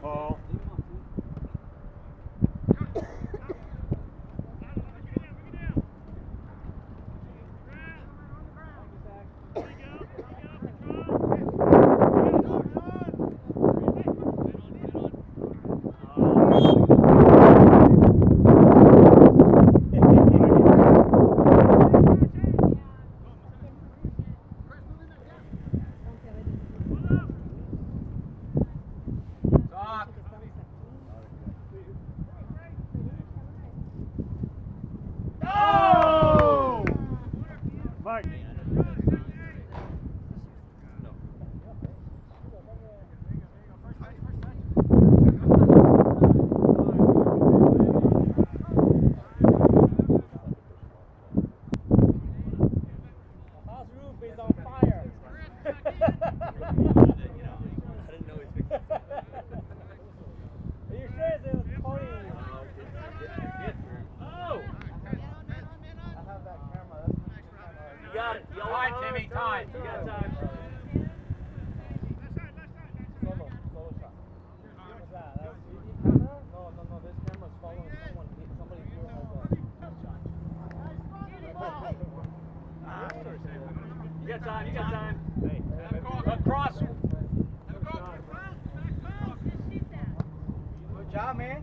Paul. Job, man.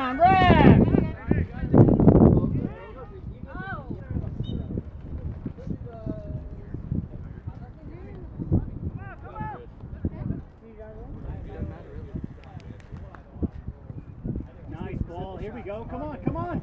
on, Red. Nice ball. Here we go. Come on, come on.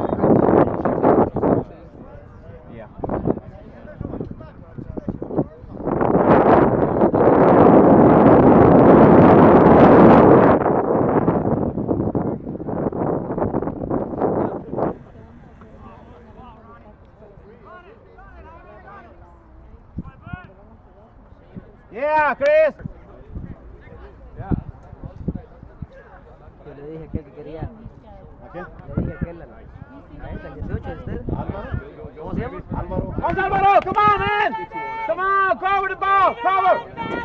Yeah, Chris. Yo le dije a aquel que quería. ¿A quién? Le dije a aquel. A este, el 18 de usted. ¿Cómo se llama? Álvaro. Vamos, Álvaro. Come on, man. Come on, cover the ball. Cover.